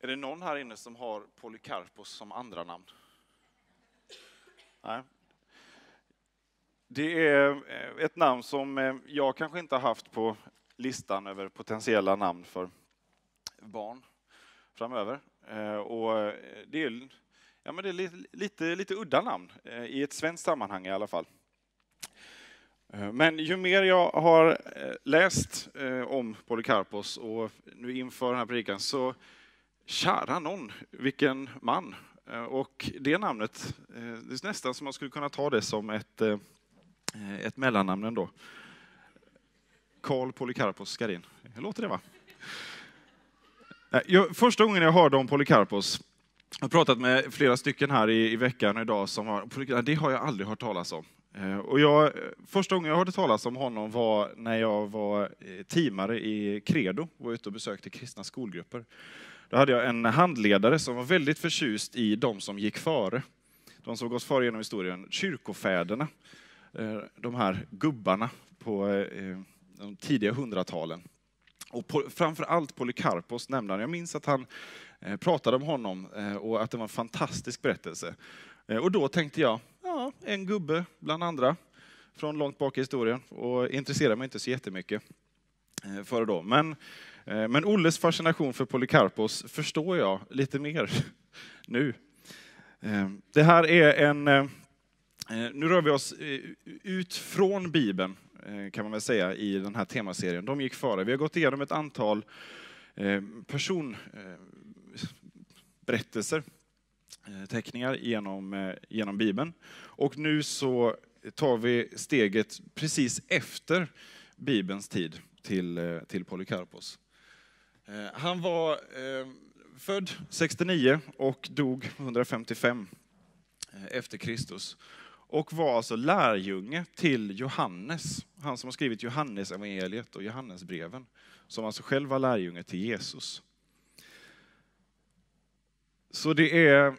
Är det någon här inne som har Polycarpos som andra namn? Nej. Det är eh, ett namn som eh, jag kanske inte har haft på listan över potentiella namn för barn framöver. Eh, och det är, ja, men det är lite, lite, lite udda namn, i ett svenskt sammanhang i alla fall. Men ju mer jag har läst om Polycarpos och nu inför den här predikan så Kära någon, vilken man. Eh, och det namnet, eh, det är nästan som man skulle kunna ta det som ett, eh, ett mellannamn ändå. Karl Polikarpos Skarin. Låter det va? Jag, första gången jag hörde om Polikarpos, jag har pratat med flera stycken här i, i veckan och idag som har, det har jag aldrig hört talas om. Och jag, första gången jag hörde talas om honom var när jag var teamare i Credo, var ute och besökte kristna skolgrupper. Då hade jag en handledare som var väldigt förtjust i de som gick före. De som gått före genom historien, kyrkofäderna. Eh, de här gubbarna på eh, eh, de tidiga hundratalen. Och på, framför allt Polycarpos nämnde han. Jag minns att han pratade om honom och att det var en fantastisk berättelse. Och då tänkte jag, ja, en gubbe bland andra från långt bak i historien och intresserade mig inte så jättemycket före då. Men Eh, men Olles fascination för Polycarpos förstår jag lite mer nu. Eh, det här är en... Eh, nu rör vi oss ut från Bibeln, kan man väl säga, i den här temaserien. De gick före. Vi har gått igenom ett antal personberättelser, teckningar genom, genom Bibeln. Och nu så tar vi steget precis efter Bibelns tid till, till Polycarpos. Eh, han var eh, född 69 och dog 155 eh, efter Kristus. Och var alltså lärjunge till Johannes, han som har skrivit Johannes evangeliet och Johannesbreven. Som alltså själv var lärjunge till Jesus. Så det är, eh,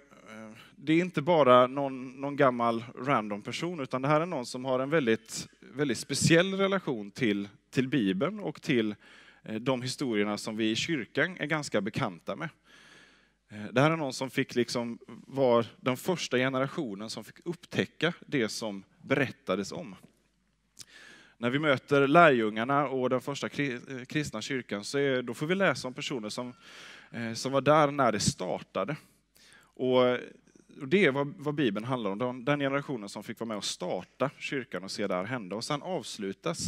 det är inte bara någon, någon gammal random person, utan det här är någon som har en väldigt, väldigt speciell relation till, till Bibeln och till Eh, de historierna som vi i kyrkan är ganska bekanta med. Eh, det här är någon som fick liksom var den första generationen som fick upptäcka det som berättades om. När vi möter lärjungarna och den första eh, kristna kyrkan så är, då får vi läsa om personer som, som var där när det startade. Och det är vad, vad Bibeln handlar om, den generationen som fick vara med och starta kyrkan och se det här hända. Och sen avslutas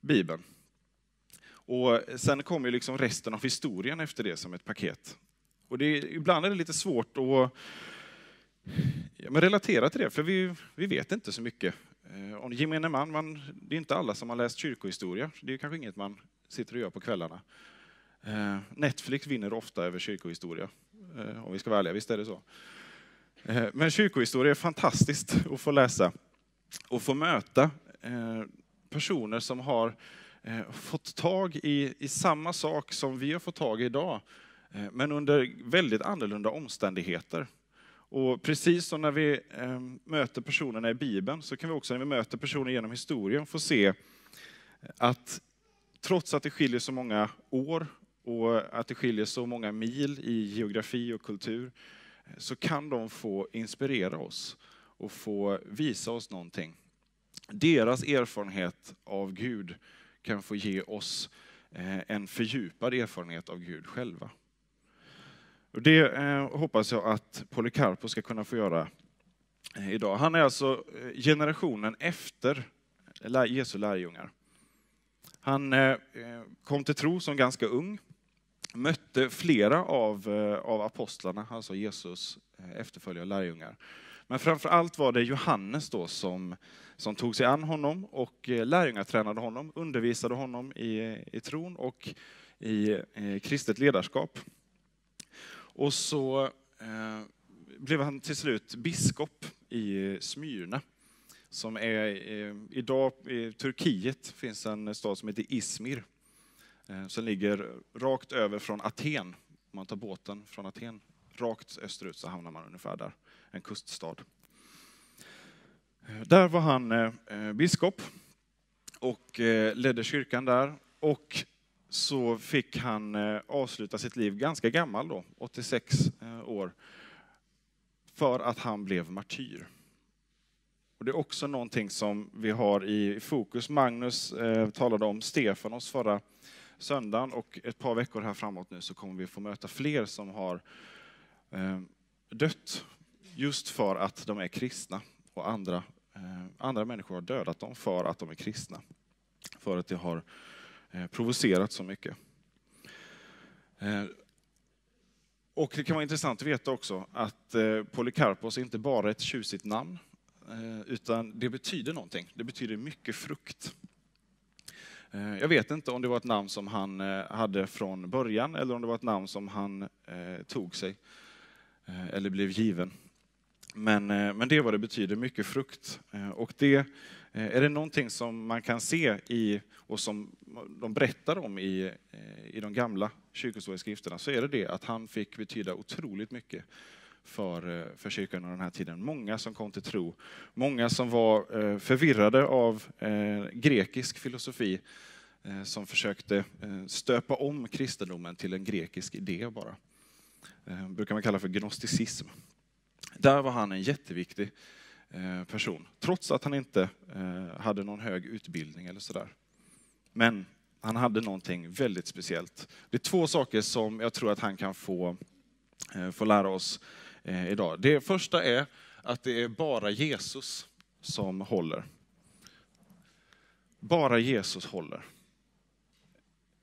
Bibeln och sen kommer liksom resten av historien efter det som ett paket. Och det ibland är det lite svårt att ja, relatera till det, för vi, vi vet inte så mycket. Eh, om gemene man, man, det är inte alla som har läst kyrkohistoria, det är kanske inget man sitter och gör på kvällarna. Eh, Netflix vinner ofta över kyrkohistoria, eh, om vi ska vara ärliga, visst är det så? Men kyrkohistoria är fantastiskt att få läsa och få möta personer som har Eh, fått tag i, i samma sak som vi har fått tag i idag, eh, men under väldigt annorlunda omständigheter. Och precis som när vi eh, möter personerna i Bibeln, så kan vi också när vi möter personer genom historien få se att trots att det skiljer så många år och att det skiljer så många mil i geografi och kultur, så kan de få inspirera oss och få visa oss någonting. Deras erfarenhet av Gud kan få ge oss eh, en fördjupad erfarenhet av Gud själva. Och det eh, hoppas jag att Polycarpo ska kunna få göra eh, idag. Han är alltså generationen efter Jesu lärjungar. Han kom till tro som ganska ung, mötte flera av, av apostlarna, alltså Jesus efterföljare och lärjungar. Men framför allt var det Johannes då som, som tog sig an honom och eh, lärjungatränade honom, undervisade honom i, i tron och i eh, kristet ledarskap. Och så eh, blev han till slut biskop i Smyrna, som är eh, idag i Turkiet finns en stad som heter Izmir, eh, som ligger rakt över från Aten. Om man tar båten från Aten rakt österut så hamnar man ungefär där en kuststad. Där var han eh, eh, biskop och eh, ledde kyrkan där. Och så fick han eh, avsluta sitt liv ganska gammal då, 86 eh, år, för att han blev martyr. Och det är också någonting som vi har i fokus. Magnus eh, talade om Stefanos förra söndagen och ett par veckor här framåt nu så kommer vi få möta fler som har dött just för att de är kristna och andra, eh, andra människor har dödat dem för att de är kristna. För att det har eh, provocerat så mycket. Eh, och det kan vara intressant att veta också att eh, Polycarpos är inte bara ett tjusigt namn, eh, utan det betyder någonting. Det betyder mycket frukt. Eh, jag vet inte om det var ett namn som han eh, hade från början eller om det var ett namn som han eh, tog sig eh, eller blev given. Men, eh, men det är vad det betyder, mycket frukt. Eh, och det eh, är det någonting som man kan se i, och som de berättar om i, i de gamla kyrkohistoriska så är det det att han fick betyda otroligt mycket för, för kyrkan under den här tiden. Många som kom till tro, många som var förvirrade av grekisk filosofi, som försökte stöpa om kristendomen till en grekisk idé bara. brukar man kalla för gnosticism. Där var han en jätteviktig eh, person, trots att han inte eh, hade någon hög utbildning eller sådär. Men han hade någonting väldigt speciellt. Det är två saker som jag tror att han kan få, eh, få lära oss idag. Det första är att det är bara Jesus som håller. Bara Jesus håller.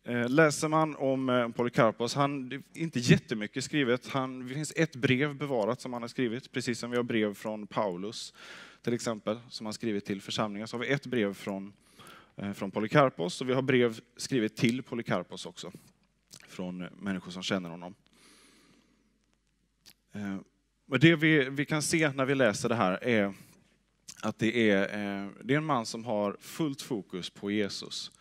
Eh, läser man om eh, Polycarpos, han, det är inte jättemycket skrivet. Han, det finns ett brev bevarat som han har skrivit, precis som vi har brev från Paulus till exempel, som han skrivit till församlingar. Så har vi ett brev från, eh, från Polycarpos och vi har brev skrivet till Polycarpos också, från eh, människor som känner honom. Och det vi, vi kan se när vi läser det här är att det är, det är en man som har fullt fokus på Jesus.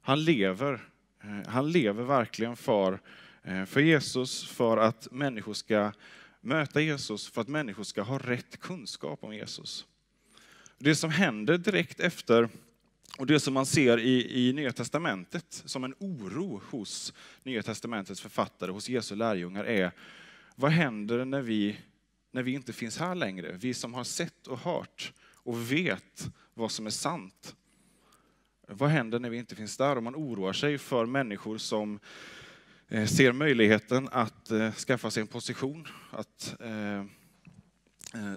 Han lever, Eh, han lever verkligen för, eh, för Jesus, för att människor ska möta Jesus, för att människor ska ha rätt kunskap om Jesus. Det som händer direkt efter och det som man ser i, i Nya Testamentet som en oro hos Nya Testamentets författare, hos Jesu lärjungar är, vad händer när vi när vi inte finns här längre. Vi som har sett och hört och vet vad som är sant. Vad händer när vi inte finns där? Och man oroar sig för människor som eh, ser möjligheten att eh, skaffa sig en position, att eh,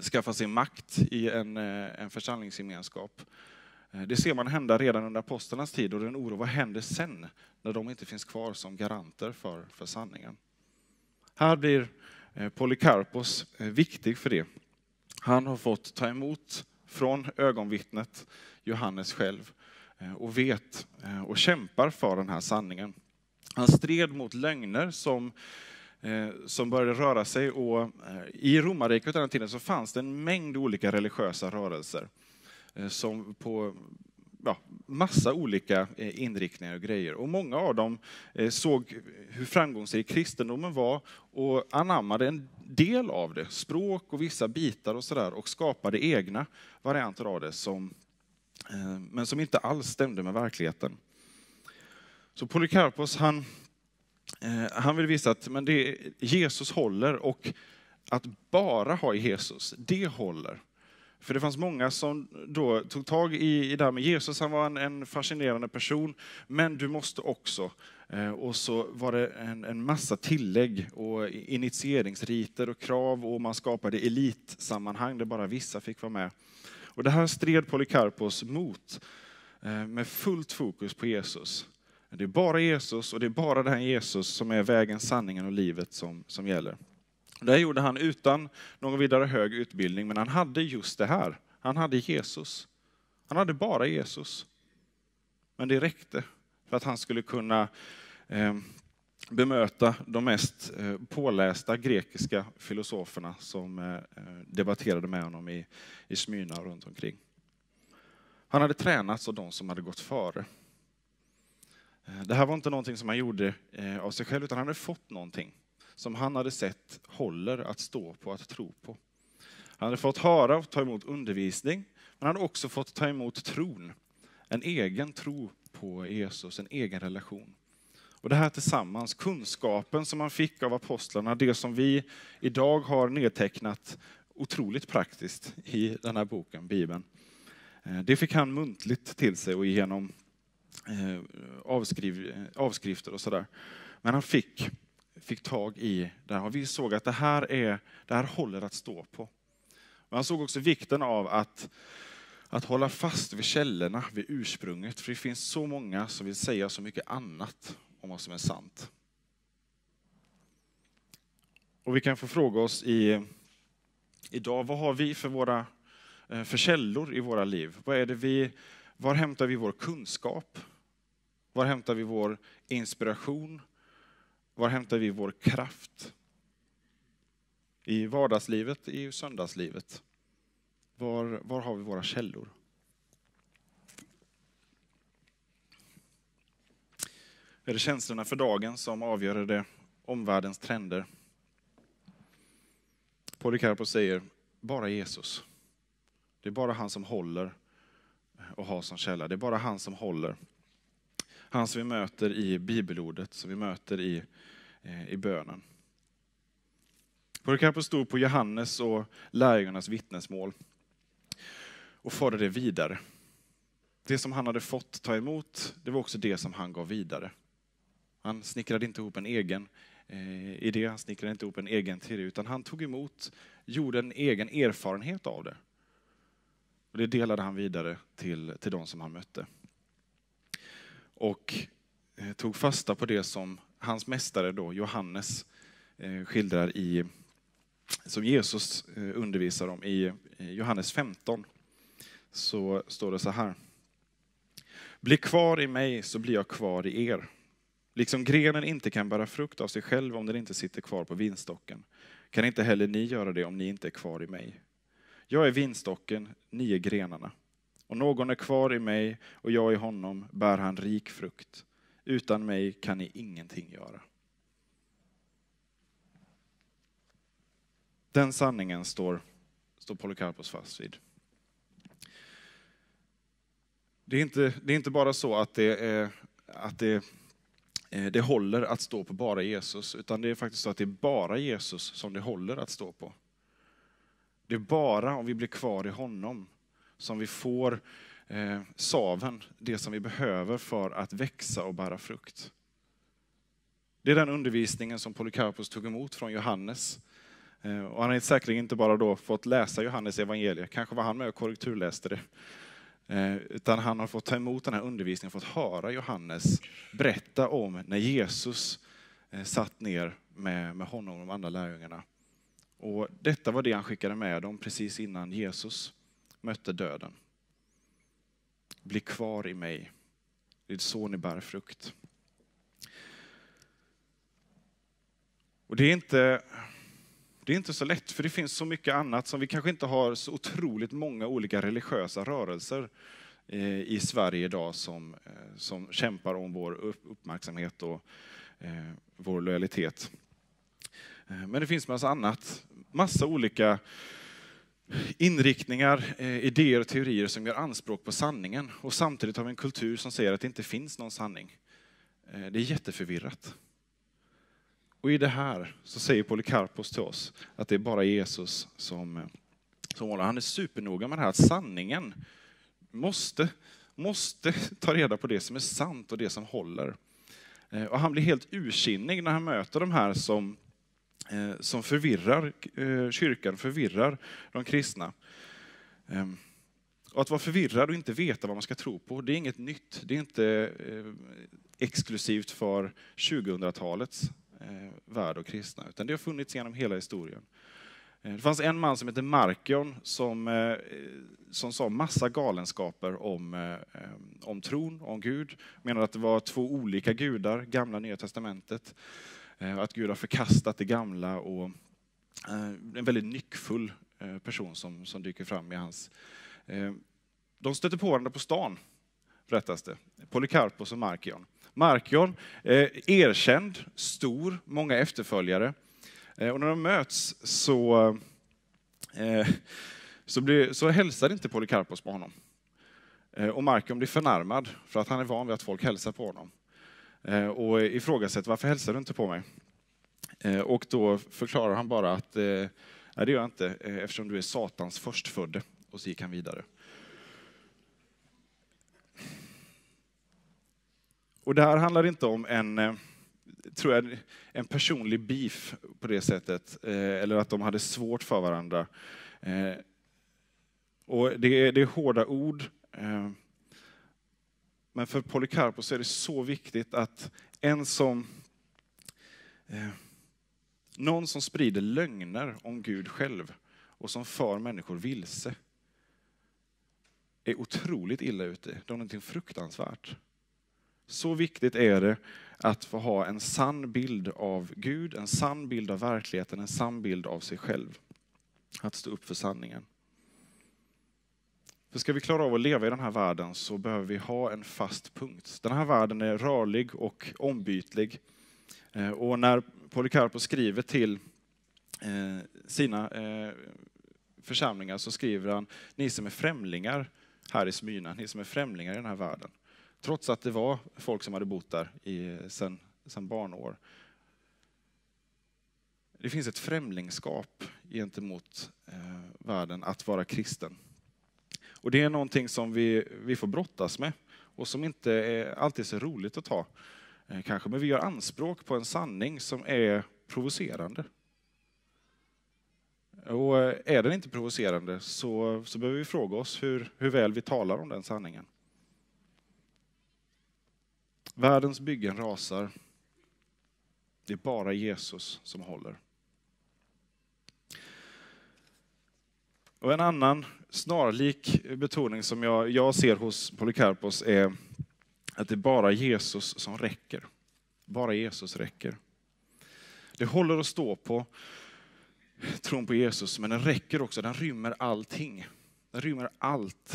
skaffa sig makt i en, en församlingsgemenskap. Det ser man hända redan under apostlarnas tid och den oro, vad händer sen när de inte finns kvar som garanter för, för sanningen? Här blir Polycarpos viktig för det. Han har fått ta emot från ögonvittnet Johannes själv eh, Eh, och vet eh, och kämpar för den här sanningen. Han stred mot lögner som, eh, som började röra sig och i romarriket den tiden så fanns det en mängd olika religiösa rörelser som på ja, massa olika inriktningar och grejer. Och många av dem såg hur framgångsrik kristendomen var och anammade en del av det, språk och vissa bitar och sådär, och skapade egna varianter av det, som, Eh, men som inte alls stämde med verkligheten. Så Polycarpos, han, eh, han vill visa att men det, Jesus håller och att bara ha Jesus, det håller. För det fanns många som då tog tag i, i det här med Jesus, han var en, en fascinerande person, men du måste också, eh, och så var det en, en massa tillägg och initieringsriter och krav och man skapade elitsammanhang där bara vissa fick vara med. Och det här stred Polycarpos mot eh, med fullt fokus på Jesus. Det är bara Jesus och det är bara den Jesus som är vägen, sanningen och livet som, som gäller. Det här gjorde han utan någon vidare hög utbildning, men han hade just det här. Han hade Jesus. Han hade bara Jesus. Men det räckte för att han skulle kunna eh, bemöta de mest eh, pålästa grekiska filosoferna som eh, eh, debatterade med honom i, i Smyrna och runt omkring. Han hade tränats av de som hade gått före. Det här var inte någonting som han gjorde av sig själv, utan han hade fått någonting som han hade sett håller att stå på, att tro på. Han hade fått höra och ta emot undervisning, men han hade också fått ta emot tron. En egen tro på Jesus, en egen relation. Och det här tillsammans, kunskapen som han fick av apostlarna, det som vi idag har nedtecknat otroligt praktiskt i den här boken, Bibeln. Eh, det fick han muntligt till sig och genom eh, avskriv, avskrifter och sådär. Men han fick, fick tag i det här. Vi såg att det här, är, det här håller att stå på. Men han såg också vikten av att, att hålla fast vid källorna, vid ursprunget. För det finns så många som vill säga så mycket annat om vad som är sant. Och vi kan få fråga oss i, idag, vad har vi för, våra, eh, för källor i våra liv? Vad är det vi, var hämtar vi vår kunskap? Var hämtar vi vår inspiration? Var hämtar vi vår kraft? I vardagslivet, i söndagslivet. Var, var har vi våra källor? Är det känslorna för dagen som avgör det omvärldens trender? Polycarpos säger, bara Jesus. Det är bara han som håller och har som källa. Det är bara han som håller. Han som vi möter i bibelordet, som vi möter i, eh, i bönen. Polycarpos stod på Johannes och lärjungarnas vittnesmål och förde det vidare. Det som han hade fått ta emot, det var också det som han gav vidare. Han snickrade inte ihop en egen eh, idé, han snickrade inte ihop en egen teori, utan han tog emot, gjorde en egen erfarenhet av det. Och det delade han vidare till, till de som han mötte. Och eh, tog fasta på det som hans mästare då, Johannes eh, skildrar i, som Jesus eh, undervisar om i eh, Johannes 15. Så står det så här. Bli kvar i mig så blir jag kvar i er. Liksom grenen inte kan bära frukt av sig själv om den inte sitter kvar på vinstocken, kan inte heller ni göra det om ni inte är kvar i mig. Jag är vinstocken, ni är grenarna. Om någon är kvar i mig och jag i honom bär han rik frukt. Utan mig kan ni ingenting göra. Den sanningen står, står Polycarpos fast vid. Det är, inte, det är inte bara så att det, är, att det Eh, det håller att stå på bara Jesus, utan det är faktiskt så att det är bara Jesus som det håller att stå på. Det är bara om vi blir kvar i honom som vi får eh, saven, det som vi behöver för att växa och bära frukt. Det är den undervisningen som Polycarpus tog emot från Johannes. Eh, och han har säkerligen inte bara då fått läsa Johannes evangelium, kanske var han med och korrekturläste det. Eh, utan han har fått ta emot den här undervisningen, fått höra Johannes berätta om när Jesus eh, satt ner med, med honom och de andra lärjungarna. Och detta var det han skickade med dem precis innan Jesus mötte döden. Bli kvar i mig. Det är så ni bär frukt. Och det är inte det är inte så lätt, för det finns så mycket annat som vi kanske inte har så otroligt många olika religiösa rörelser eh, i Sverige idag som, eh, som kämpar om vår uppmärksamhet och eh, vår lojalitet. Men det finns massa annat, massa olika inriktningar, idéer och teorier som gör anspråk på sanningen. Och samtidigt har vi en kultur som säger att det inte finns någon sanning. Det är jätteförvirrat. Och i det här så säger Polycarpos till oss att det är bara Jesus som, eh, som håller. Han är supernoga med det här att sanningen måste, måste ta reda på det som är sant och det som håller. Eh, och han blir helt ursinnig när han möter de här som, eh, som förvirrar kyrkan, förvirrar de kristna. Ehm, och att vara förvirrad och inte veta vad man ska tro på, det är inget nytt. Det är inte exklusivt för 2000-talets eh, värld och kristna, utan det har funnits genom hela historien. Eh, det fanns en man som hette Markion som, eh, som sa massa galenskaper om, eh, eh om tron, om Gud. Menade att det var två olika gudar, gamla och nya testamentet. Eh, att Gud har förkastat det gamla och eh, en väldigt nyckfull person som, som dyker fram i hans... De stötte på varandra på stan, berättas det. Polycarpos och Markion. Markion, eh, erkänd, stor, många efterföljare. Eh, och när de möts så, eh, så, blir, så hälsar inte Polycarpos på honom. Eh, och Markion blir förnärmad för att han är van vid att folk hälsar på honom. eh, och ifrågasätter varför hälsar du inte på mig? Eh, och då förklarar han bara att eh, nej, det gör jag inte eh, eftersom du är Satans förstfödde. Och så gick han vidare. Och det här handlar inte om en, eh, tror jag, en personlig beef på det sättet, eh, eller att de hade svårt för varandra. Eh, och det är, det är hårda ord. Men för Polycarpos är det så viktigt att en som någon som sprider lögner om Gud själv och som för människor vilse är otroligt illa ute. Det är någonting fruktansvärt. Så viktigt är det att få ha en sann bild av Gud, en sann bild av verkligheten, en sann bild av sig själv. Att stå upp för sanningen. För ska vi klara av att leva i den här världen så behöver vi ha en fast punkt. Den här världen är rörlig och ombytlig. Eh, och när Polikarpos skriver till eh, sina eh, församlingar så skriver han, ni som är främlingar här i Smyrna, ni som är främlingar i den här världen. Trots att det var folk som hade bott där i, sedan, sen barnår. Det finns ett främlingskap gentemot eh, världen att vara kristen. Och det är någonting som vi, vi får brottas med och som inte är alltid så roligt att ta. Eh, kanske, men vi gör anspråk på en sanning som är provocerande. Och eh, är den inte provocerande så, så behöver vi fråga oss hur, hur väl vi talar om den sanningen. Världens byggen rasar. Det är bara Jesus som håller. Och en annan snarlik betoning som jag, jag ser hos Polycarpos är att det är bara Jesus som räcker. Bara Jesus räcker. Det håller att stå på tron på Jesus, men den räcker också. Den rymmer allting. Den rymmer allt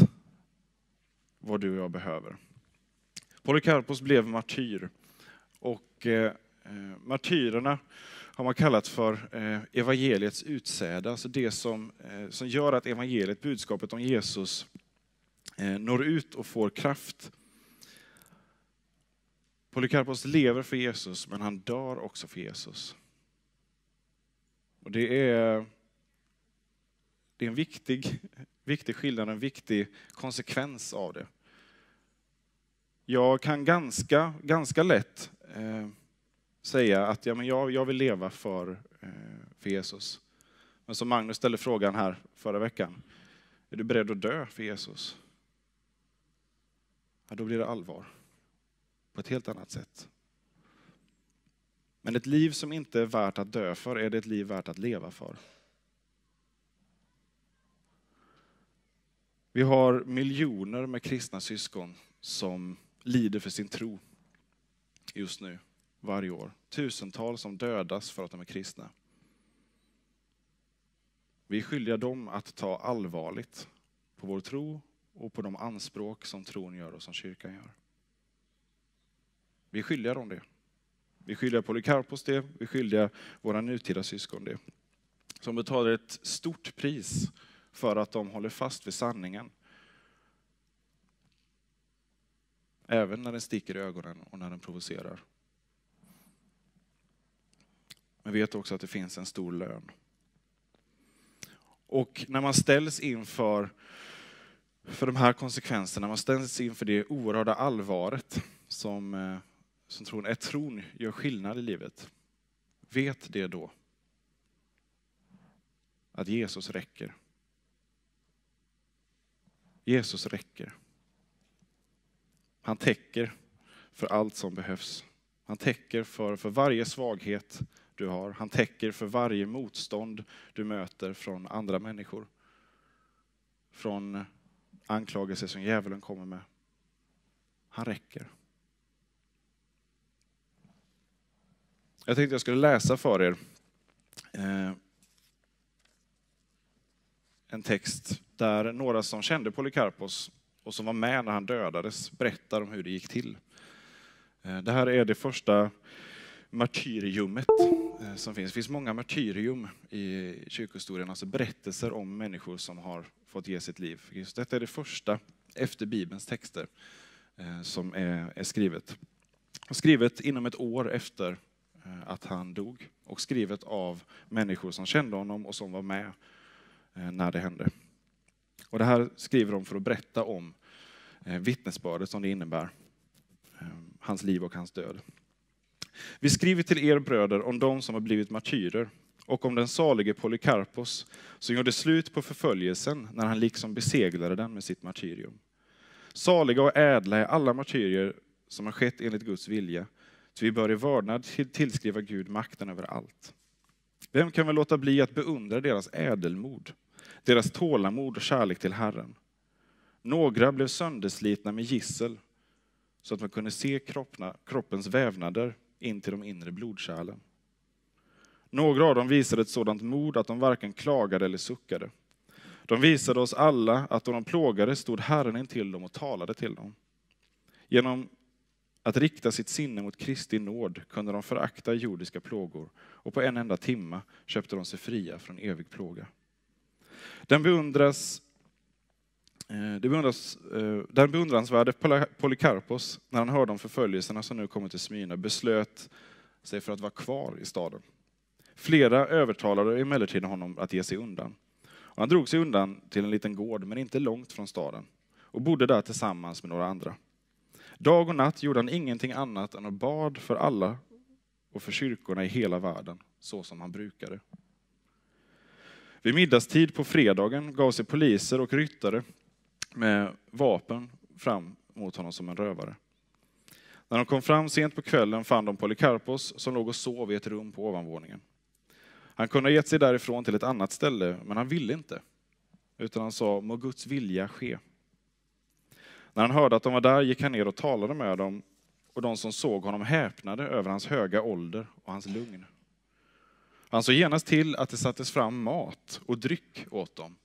vad du och jag behöver. Polycarpos blev martyr. Och eh, eh, martyrerna har man kallat för eh, evangeliets utsäde, alltså det som, eh, som gör att evangeliet, budskapet om Jesus, eh, når ut och får kraft. Polycarpos lever för Jesus, men han dör också för Jesus. Och det är, det är en viktig, viktig skillnad, en viktig konsekvens av det. Jag kan ganska, ganska lätt eh, säga att ja, men jag, jag vill leva för, eh, för Jesus. Men som Magnus ställde frågan här förra veckan, är du beredd att dö för Jesus? Ja, då blir det allvar. På ett helt annat sätt. Men ett liv som inte är värt att dö för, är det ett liv värt att leva för? Vi har miljoner med kristna syskon som lider för sin tro just nu varje år. Tusentals som dödas för att de är kristna. Vi är skyldiga dem att ta allvarligt på vår tro och på de anspråk som tron gör och som kyrkan gör. Vi är skyldiga dem det. Vi är skyldiga Polycarpos det, vi är skyldiga våra nutida syskon det. Som betalar ett stort pris för att de håller fast vid sanningen. Även när den sticker i ögonen och när den provocerar. Men vet också att det finns en stor lön. Och när man ställs inför för de här konsekvenserna, man ställs inför det oerhörda allvaret som, eh, som tron, är tron gör skillnad i livet. Vet det då. Att Jesus räcker. Jesus räcker. Han täcker för allt som behövs. Han täcker för, för varje svaghet, du har. Han täcker för varje motstånd du möter från andra människor. Från anklagelser som djävulen kommer med. Han räcker. Jag tänkte jag skulle läsa för er eh, en text där några som kände Polycarpos och som var med när han dödades berättar om hur det gick till. Eh, det här är det första martyriumet eh, som finns. Det finns många martyrium i kyrkohistorien, alltså berättelser om människor som har fått ge sitt liv för Kristus. Detta är det första efter Bibelns texter eh, som är, är skrivet. Skrivet inom ett år efter att han dog och skrivet av människor som kände honom och som var med när det hände. Och det här skriver de för att berätta om eh, vittnesbördet som det innebär, eh, hans liv och hans död. Vi skriver till er bröder om de som har blivit martyrer och om den salige Polycarpos som gjorde slut på förföljelsen när han liksom beseglade den med sitt martyrium. Saliga och ädla är alla martyrier som har skett enligt Guds vilja, så vi bör i vördnad tillskriva Gud makten över allt. Vem kan väl låta bli att beundra deras ädelmod, deras tålamod och kärlek till Herren? Några blev sönderslitna med gissel, så att man kunde se kroppens vävnader in till de inre blodkärlen. Några av dem visade ett sådant mod att de varken klagade eller suckade. De visade oss alla att då de plågade stod Herren intill dem och talade till dem. Genom att rikta sitt sinne mot Kristi nåd kunde de förakta jordiska plågor och på en enda timma köpte de sig fria från evig plåga. Den beundras eh, det beundras, eh, den beundransvärde Polycarpos, när han hörde om förföljelserna som nu kommit till Smyrna, beslöt sig för att vara kvar i staden. Flera övertalade emellertid honom att ge sig undan. Och han drog sig undan till en liten gård, men inte långt från staden, och bodde där tillsammans med några andra. Dag och natt gjorde han ingenting annat än att bad för alla och för kyrkorna i hela världen, så som han brukade. Vid middagstid på fredagen gav sig poliser och ryttare med vapen fram mot honom som en rövare. När de kom fram sent på kvällen fann de Polycarpos som låg och sov i ett rum på ovanvåningen. Han kunde ha gett sig därifrån till ett annat ställe, men han ville inte. Utan han sa, må Guds vilja ske. När han hörde att de var där gick han ner och talade med dem, och de som såg honom häpnade över hans höga ålder och hans lugn. Han såg genast till att det sattes fram mat och dryck åt dem,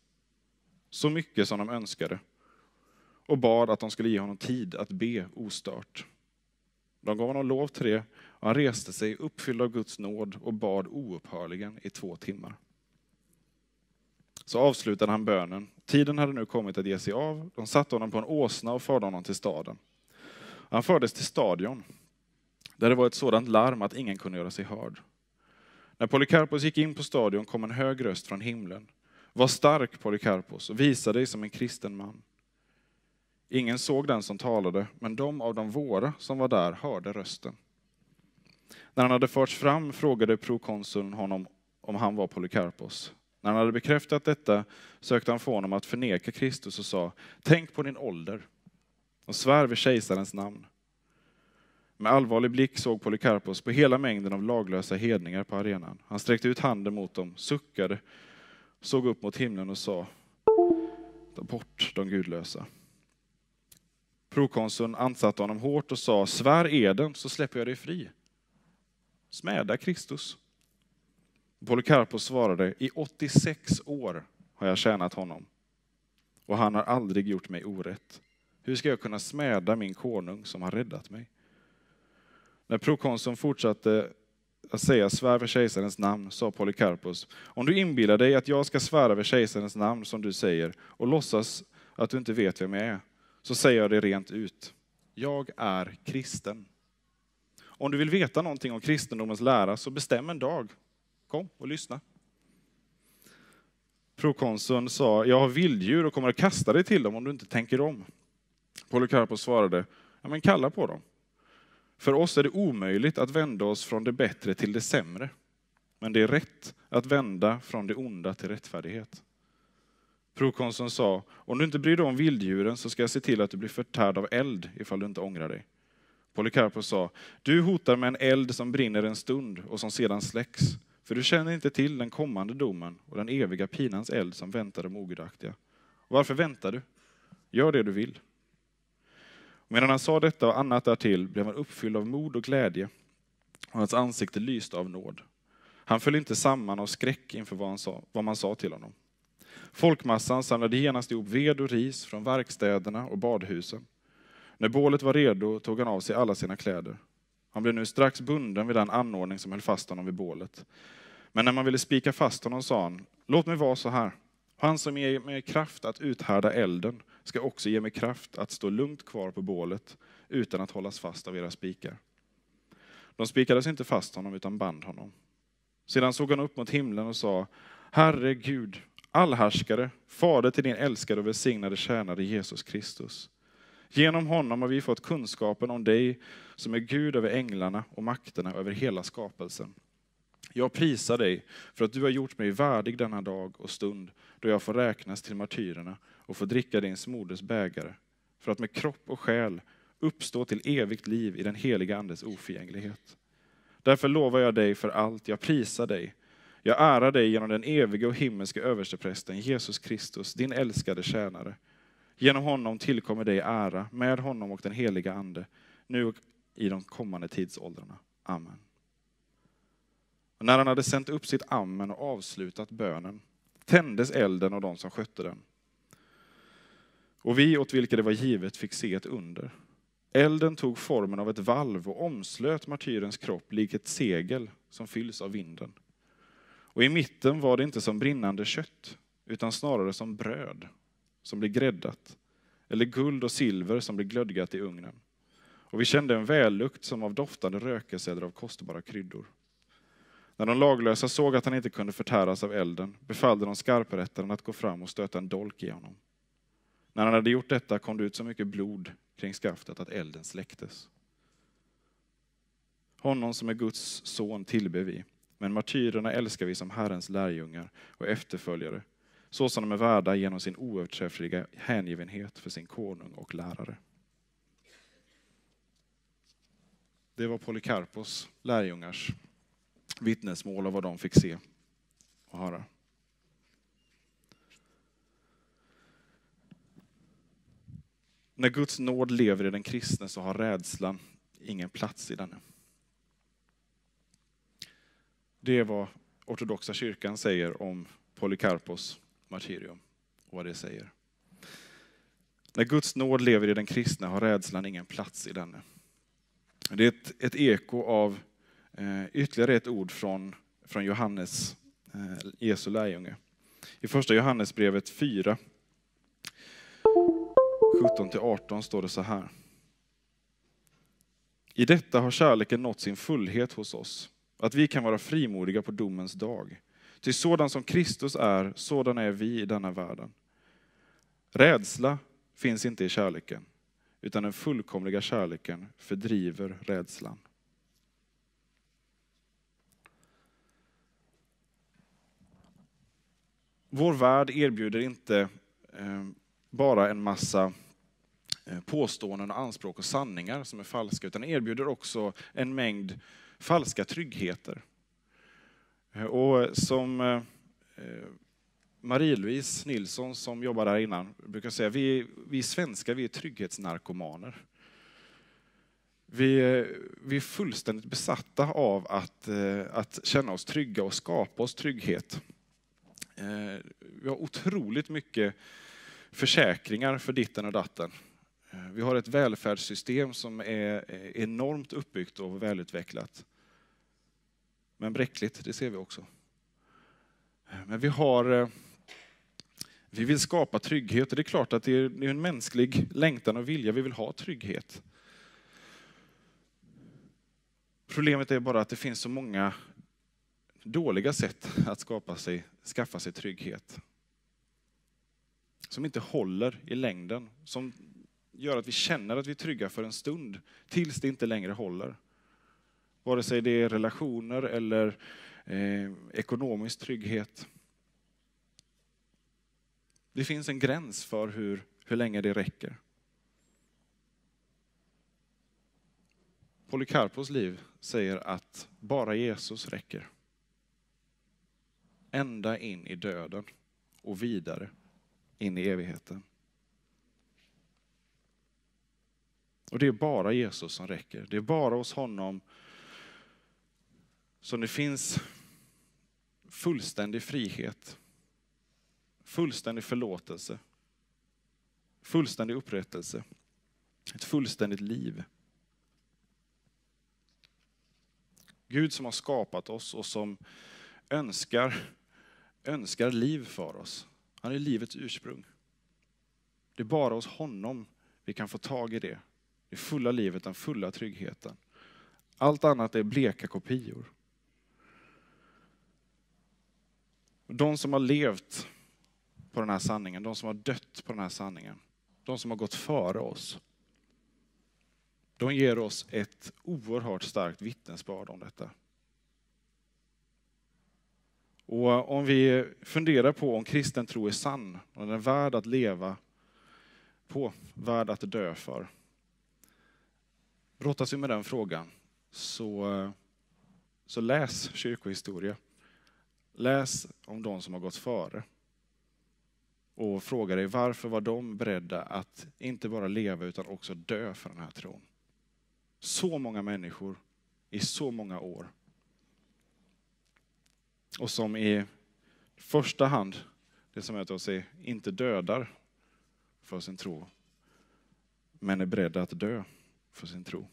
så mycket som de önskade, och bad att de skulle ge honom tid att be ostört. De gav honom lov till det, och han reste sig uppfylld av Guds nåd och bad oupphörligen i två timmar. Så avslutade han bönen. Tiden hade nu kommit att ge sig av. De satte honom på en åsna och förde honom till staden. Han fördes till stadion, där det var ett sådant larm att ingen kunde göra sig hörd. När Polycarpos gick in på stadion kom en hög röst från himlen. Var stark Polycarpos och visa dig som en kristen man. Ingen såg den som talade, men de av de våra som var där hörde rösten. När han hade förts fram frågade prokonsuln honom om han var Polycarpos. När han hade bekräftat detta sökte han få honom att förneka Kristus och sa, tänk på din ålder och svär vid kejsarens namn. Med allvarlig blick såg Polycarpos på hela mängden av laglösa hedningar på arenan. Han sträckte ut handen mot dem, suckade, såg upp mot himlen och sa, ta bort de gudlösa. Prokonsuln ansatte honom hårt och sa, svär eden så släpper jag dig fri. Smäda Kristus. Polycarpos svarade, i 86 år har jag tjänat honom och han har aldrig gjort mig orätt. Hur ska jag kunna smäda min konung som har räddat mig? När prokonsuln fortsatte att säga svär för kejsarens namn sa Polycarpos, om du inbillar dig att jag ska svära vid kejsarens namn som du säger och låtsas att du inte vet vem jag är, så säger jag det rent ut. Jag är kristen. Om du vill veta någonting om kristendomens lära så bestäm en dag. Kom och lyssna. Prokonsuln sa, jag har vilddjur och kommer att kasta dig till dem om du inte tänker om. Polycarpos svarade, ja, men kalla på dem. För oss är det omöjligt att vända oss från det bättre till det sämre. Men det är rätt att vända från det onda till rättfärdighet. Prokonsuln sa, om du inte bryr dig om vilddjuren så ska jag se till att du blir förtärd av eld ifall du inte ångrar dig. Polikarpos sa, du hotar med en eld som brinner en stund och som sedan släcks, för du känner inte till den kommande domen och den eviga pinans eld som väntar de ogudaktiga. Varför väntar du? Gör det du vill. Medan han sa detta och annat därtill blev han uppfylld av mod och glädje, och hans ansikte lyste av nåd. Han föll inte samman av skräck inför vad, han sa, vad man sa till honom. Folkmassan samlade genast ihop ved och ris från verkstäderna och badhusen. När bålet var redo tog han av sig alla sina kläder. Han blev nu strax bunden vid den anordning som höll fast honom vid bålet. Men när man ville spika fast honom sa han, låt mig vara så här. Han som ger mig kraft att uthärda elden ska också ge mig kraft att stå lugnt kvar på bålet utan att hållas fast av era spikar. De spikades inte fast honom utan band honom. Sedan såg han upp mot himlen och sa, Herre Gud, allhärskare, fader till din älskade och välsignade tjänare Jesus Kristus. Genom honom har vi fått kunskapen om dig som är Gud över änglarna och makterna över hela skapelsen. Jag prisar dig för att du har gjort mig värdig denna dag och stund då jag får räknas till martyrerna och får dricka din smorders bägare, för att med kropp och själ uppstå till evigt liv i den heliga Andes oförgänglighet. Därför lovar jag dig för allt, jag prisar dig. Jag ärar dig genom den evige och himmelske översteprästen Jesus Kristus, din älskade tjänare. Genom honom tillkommer dig ära, med honom och den heliga Ande, nu och i de kommande tidsåldrarna. Amen. Och när han hade sänt upp sitt amen och avslutat bönen tändes elden och de som skötte den. Och vi åt vilka det var givet fick se ett under. Elden tog formen av ett valv och omslöt martyrens kropp lik ett segel som fylls av vinden. Och i mitten var det inte som brinnande kött, utan snarare som bröd som blir gräddat, eller guld och silver som blir glödgat i ugnen. Och vi kände en vällukt som av doftande rökelse eller av kostbara kryddor. När de laglösa såg att han inte kunde förtäras av elden befallde de skarprättaren att gå fram och stöta en dolk i honom. När han hade gjort detta kom det ut så mycket blod kring skaftet att elden släcktes. Honom som är Guds son tillber vi, men martyrerna älskar vi som Herrens lärjungar och efterföljare, så som de är värda genom sin oöverträffliga hängivenhet för sin konung och lärare. Det var Polycarpos lärjungars vittnesmål av vad de fick se och höra. När Guds nåd lever i den kristne så har rädslan ingen plats i denne. Det är vad ortodoxa kyrkan säger om Polycarpos martyrium och vad det säger. När Guds nåd lever i den kristne har rädslan ingen plats i denne. Det är ett, ett eko av Eh, ytterligare ett ord från, från Johannes, eh, Jesu lärjunge. I första Johannesbrevet 4, 17-18 står det så här. I detta har kärleken nått sin fullhet hos oss, att vi kan vara frimodiga på domens dag. Till sådan som Kristus är, sådan är vi i denna världen. Rädsla finns inte i kärleken, utan den fullkomliga kärleken fördriver rädslan. Vår värld erbjuder inte eh, bara en massa eh, påståenden, påståenden, anspråk och sanningar som är falska, utan erbjuder också en mängd falska tryggheter. Eh, och som Marie-Louise Nilsson som jobbar där innan brukar säga, vi, vi svenskar vi är trygghetsnarkomaner. Vi, vi är fullständigt besatta av att, att känna oss trygga och skapa oss trygghet. Eh, vi har otroligt mycket försäkringar för ditten och datten. Eh, vi har ett välfärdssystem som är eh, enormt uppbyggt och välutvecklat. Men bräckligt, det ser vi också. Men vi har vi vill skapa trygghet och det är klart att det är en mänsklig längtan och vilja. Vi vill ha trygghet. Problemet är bara att det finns så många dåliga sätt att skapa sig, skaffa sig trygghet som inte håller i längden, som gör att vi känner att vi är trygga för en stund, tills det inte längre håller. Vare sig det är relationer eller eh, ekonomisk trygghet. Det finns en gräns för hur, hur länge det räcker. Polycarpos liv säger att bara Jesus räcker. Ända in i döden och vidare in i evigheten. Och det är bara Jesus som räcker. Det är bara hos honom som det finns fullständig frihet, fullständig förlåtelse, fullständig upprättelse, ett fullständigt liv. Gud som har skapat oss och som önskar, önskar liv för oss. Han är livets ursprung. Det är bara hos honom vi kan få tag i det. Det fulla livet, den fulla tryggheten. Allt annat är bleka kopior. De som har levt på den här sanningen, de som har dött på den här sanningen, de som har gått före oss, de ger oss ett oerhört starkt vittnesbörd om detta. Och om vi funderar på om kristen tro är sann, om den är värd att leva på, värd att dö för. Brottas vi med den frågan, så, så läs kyrkohistoria. Läs om de som har gått före. Och fråga dig varför var de beredda att inte bara leva utan också dö för den här tron. Så många människor i så många år. Och som i första hand, det som möter oss är inte dödar för sin tro, men är beredda att dö för sin tro.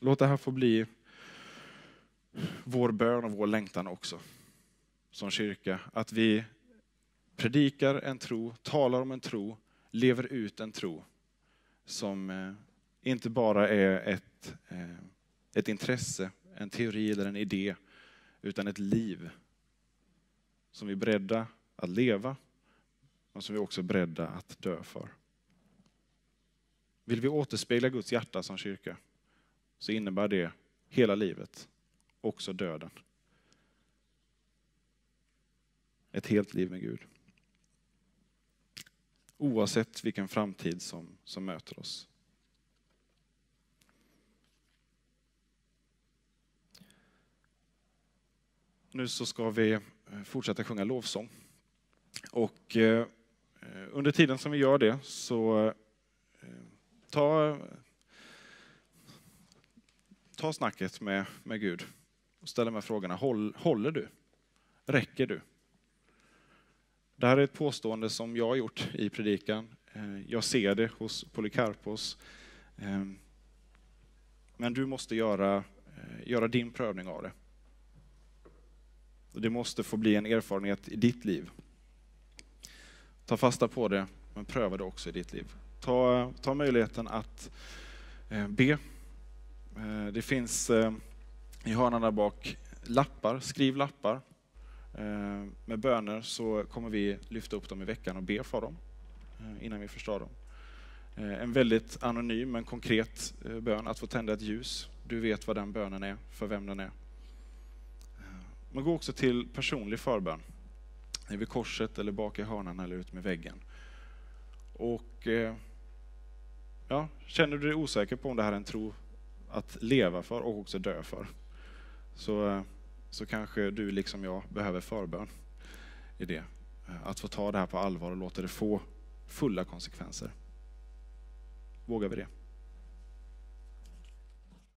Låt det här få bli vår bön och vår längtan också som kyrka. Att vi predikar en tro, talar om en tro, lever ut en tro som eh, inte bara är ett, eh, ett intresse, en teori eller en idé, utan ett liv som vi är beredda att leva, men som vi också är beredda att dö för. Vill vi återspegla Guds hjärta som kyrka, så innebär det hela livet, också döden. Ett helt liv med Gud. Oavsett vilken framtid som, som möter oss. Nu så ska vi eh, fortsätta sjunga lovsång. Och eh, under tiden som vi gör det så eh, ta, ta snacket med, med Gud och ställ de här frågorna. Håll, håller du? Räcker du? Det här är ett påstående som jag har gjort i predikan. Eh, jag ser det hos Polycarpos. Eh, men du måste göra, göra din prövning av det. Det måste få bli en erfarenhet i ditt liv. Ta fasta på det, men pröva det också i ditt liv. Ta, ta möjligheten att eh, be. Eh, det finns eh, i hörnan där bak lappar, skriv lappar eh, med böner så kommer vi lyfta upp dem i veckan och be för dem eh, innan vi förstår dem. Eh, en väldigt anonym men konkret bön, att få tända ett ljus. Du vet vad den bönen är, för vem den är. Men gå också till personlig förbön. Vid korset eller bak i hörnan eller ut med väggen. Och eh, ja, Känner du dig osäker på om det här är en tro att leva för och också dö för, så, eh, så kanske du liksom jag behöver förbön i det. Eh, att få ta det här på allvar och låta det få fulla konsekvenser. Vågar vi det?